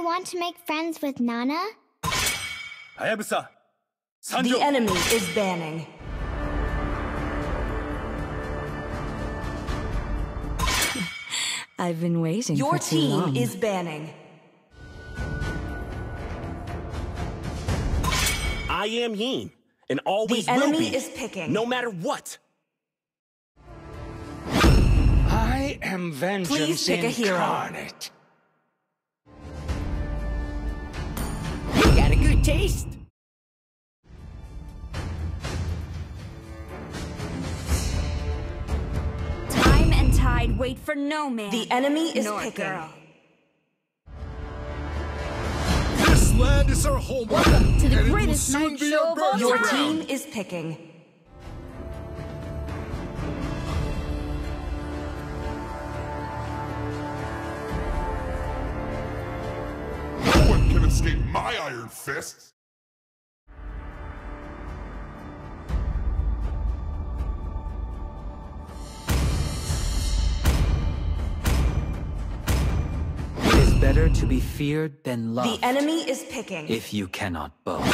you want to make friends with Nana? Hayabusa, The enemy is banning. I've been waiting Your for too team long. is banning. I am Heen, and always The will enemy be, is picking. no matter what. I am vengeance Please pick a hero. Good taste. Time and tide wait for no man. The enemy is nor picking. girl. This land is our home. Welcome to the and greatest soon night show of all burial Your team is picking. Fists! It is better to be feared than loved. The enemy is picking. If you cannot both.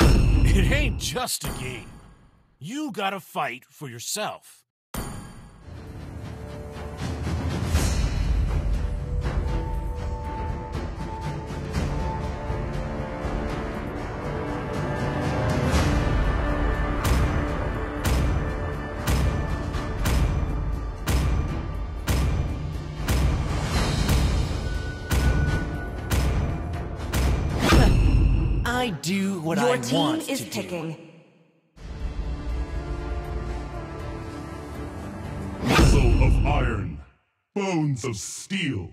It ain't just a game. You gotta fight for yourself. I do what Your I team want is to do. picking. Muscle of iron, bones of steel.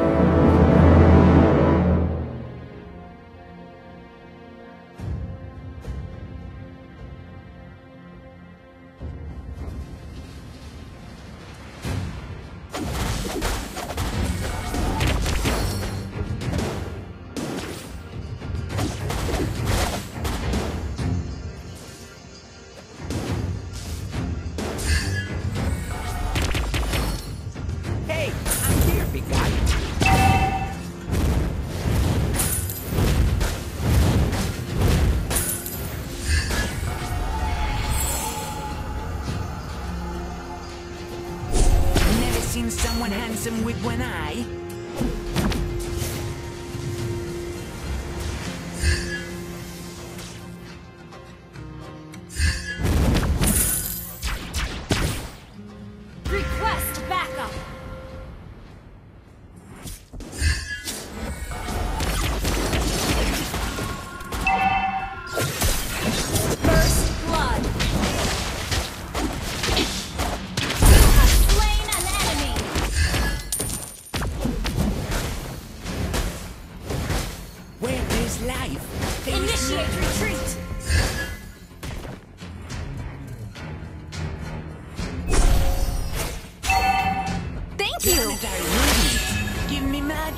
Handsome with one eye.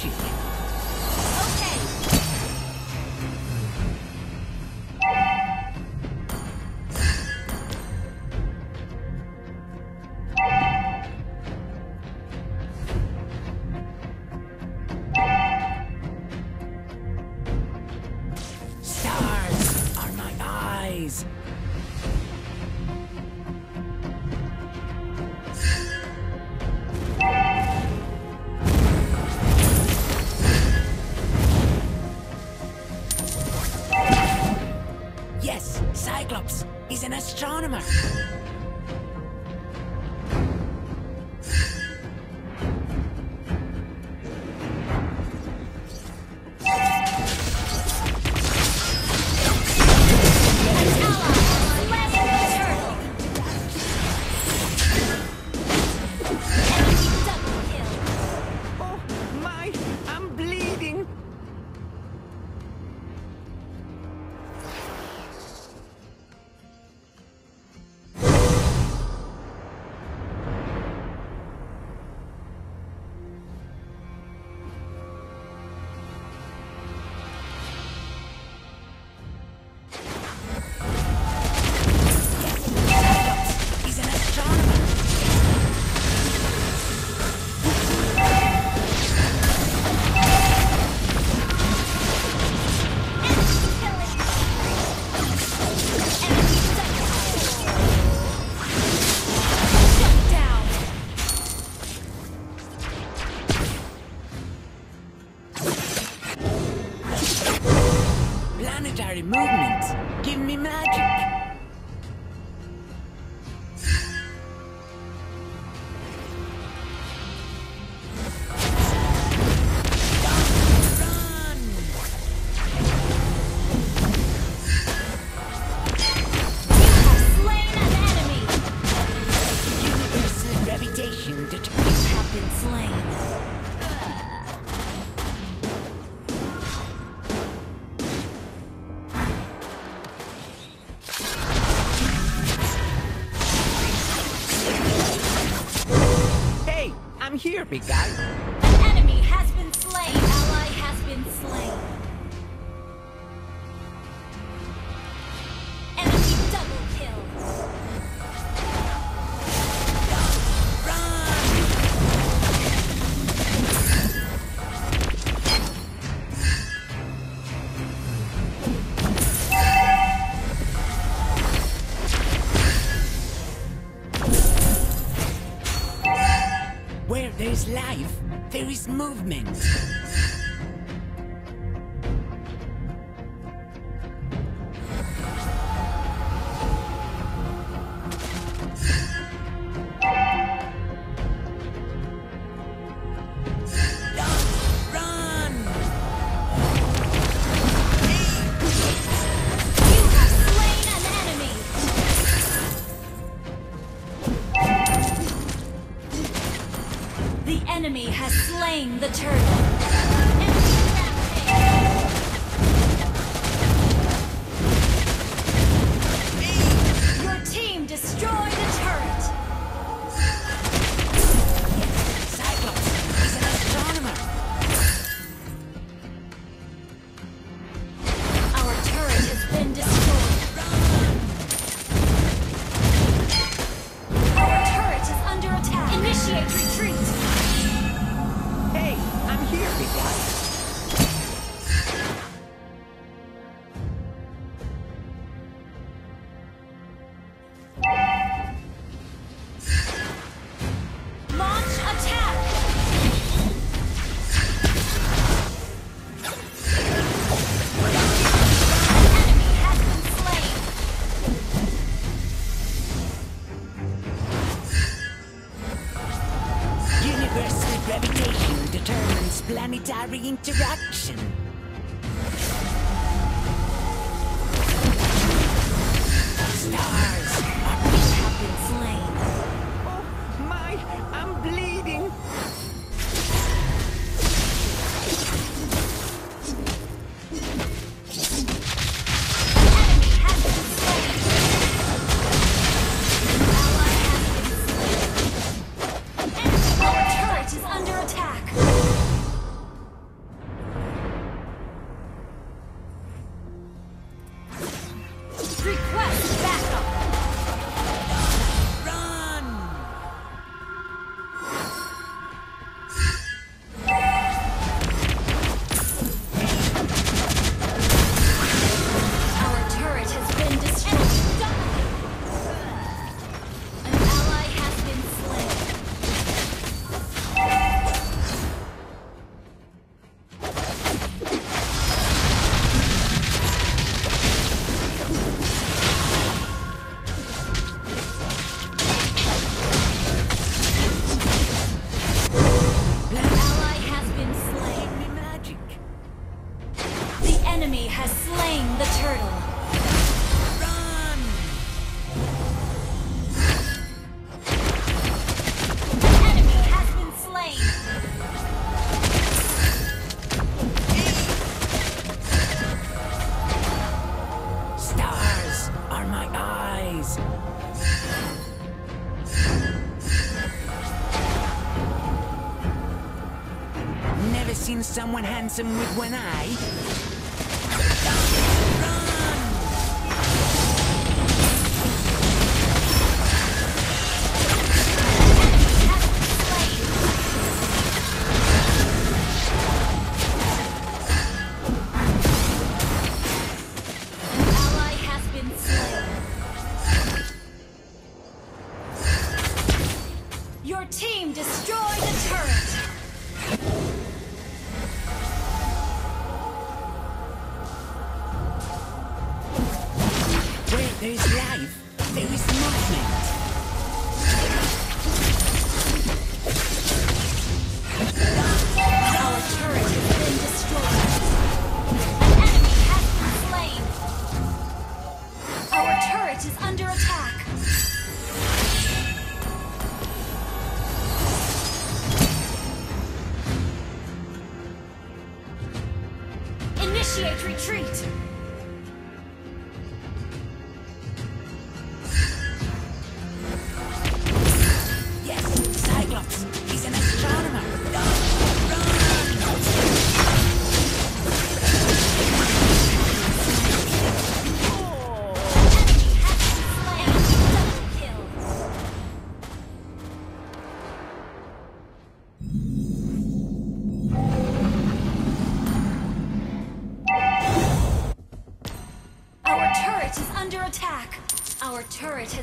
Me an astronomer. Give me magic. slain. Ally has been slain. Gravitation determines planetary interaction. with one eye?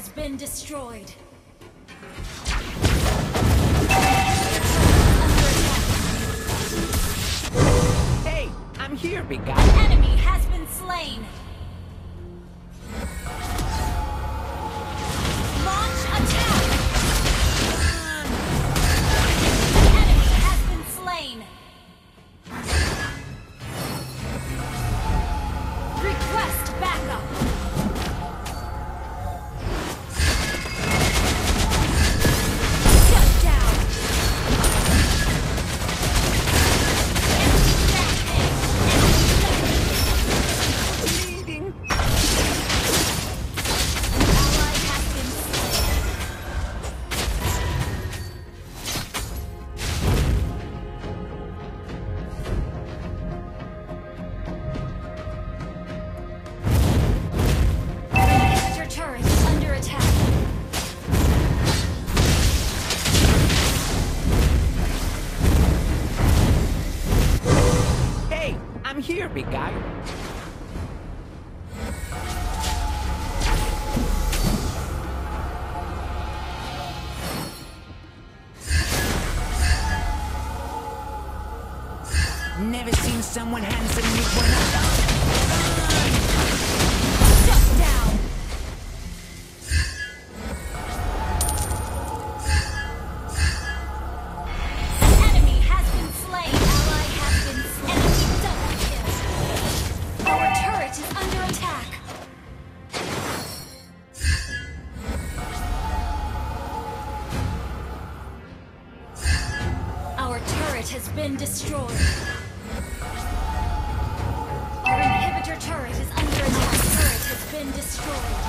has been destroyed. Hey, I'm here, big guy. Come here, big guy. Never seen someone handsome with one been destroyed. Our inhibitor turret is under attack. Turret has been destroyed.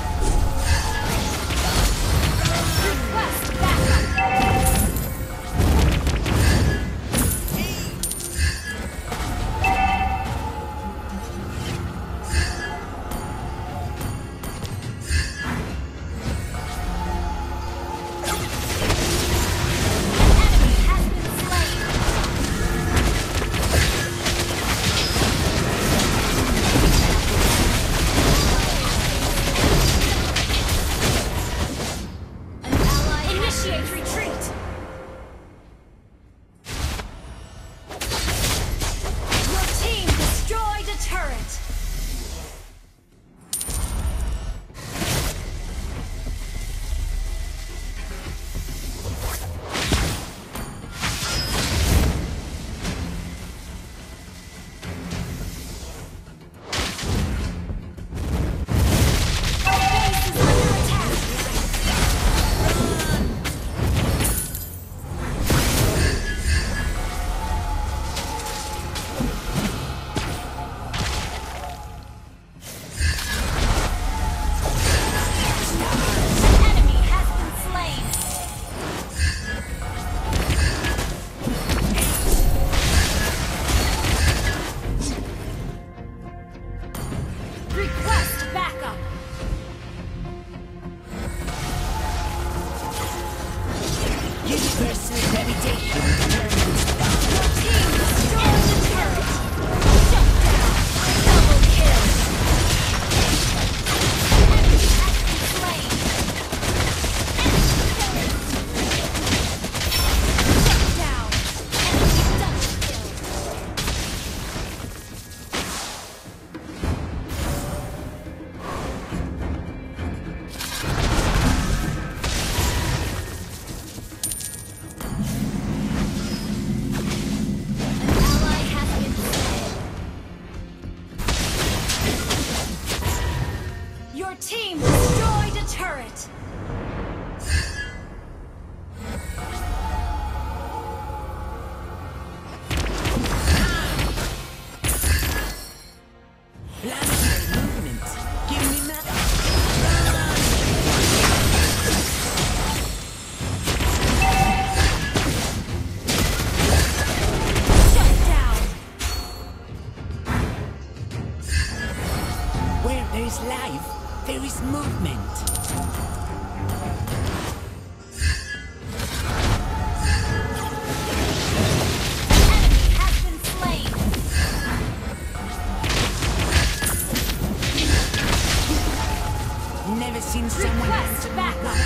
Seen someone Request backup.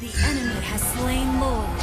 The enemy has slain Lord.